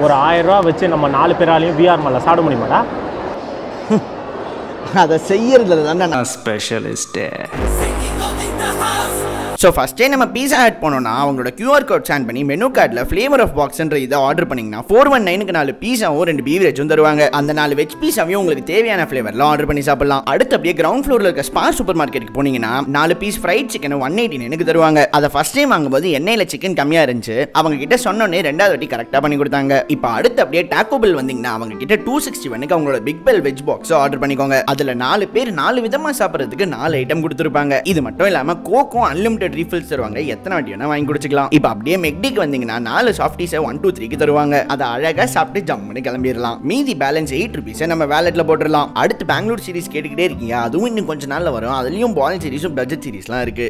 ஒரு ஆயிரம் ரூபா வச்சு நம்ம நாலு பேராலையும் விஆர் மேலே சாப்பிட முடியுமாடா? அதை செய்யறதுல தானே நான் ஸ்பெஷலிஸ்ட்டு ஸோ ஃபஸ்ட்டே நம்ம பீஸா ஆட் பண்ணோம்னா அவங்களோட கியூஆர் கோட் ஸ்கேன் பண்ணி மெனு கார்டில் ஃப்ளேவர் ஆஃப் பாக்ஸ்ன்ற இதை ஆர்டர் பண்ணிங்கன்னா ஃபோர் ஒன் நைனுக்கு நாலு பீஸாவும் ரெண்டு பீவரேஜும் தருவாங்க. அந்த நாலு வெஜ் பீஸாவையும் உங்களுக்கு தேவையான ஃப்ளேவரில் ஆர்டர் பண்ணி சாப்பிடலாம். அடுத்து அப்படியே கிரவுண்ட் ஃப்ளோரில் இருக்க ஸ்பா சூப்பர் மார்க்கெட்டுக்கு போனீங்கன்னா நாலு piece fried chicken one eighty எனக்கு தருவாங்க. அதை ஃபஸ்ட் டைம் வாங்கும்போது எண்ணெயில் சிக்கன் கம்மியாக இருந்துச்சு. அவங்க கிட்ட சொன்னோன்னே ரெண்டாவது வாட்டி கரெக்டாக பண்ணி கொடுத்தாங்க. இப்போ அடுத்து அப்படியே டாக்கோ பில் வந்தீங்கன்னா அவங்க கிட்ட டூ சிக்ஸ்டி ஒனுக்கு அவங்களோட big bell veg box order பண்ணிக்கோங்க. அதில் நாலு பேர் நாலு விதமாக சாப்பிட்றதுக்கு நாலு ஐட்டம் கொடுத்துருப்பாங்க. இது மட்டும் இல்லாமல் கோக்கும் ஹண்ட்ரட் ரீஃபில்ஸ் தருவாங்க. எத்தனை வாட்டி வேணா வாங்கி குடிச்சிக்கலாம். இப்போ அப்படியே மெக்டிக்கு வந்தீங்கன்னா நாலு சாஃப்டீஸை ஒன் டூ த்ரீக்கு தருவாங்க. அதை அழகாக சாப்பிட்டு ஜம்முன்னு கிளம்பிடலாம். மீதி பேலன்ஸ் எயிட் ருபீஸை நம்ம வேலெட்டில் போட்டுடலாம். அடுத்து பெங்களூர் சீரிஸ் கேட்டுக்கிட்டே இருக்கீங்க. அதுவும் இன்னும் கொஞ்ச நாளில் வரும். அதுலேயும் பால் சீரிஸும் பட்ஜெட் சீரிஸ்லாம் இருக்கு.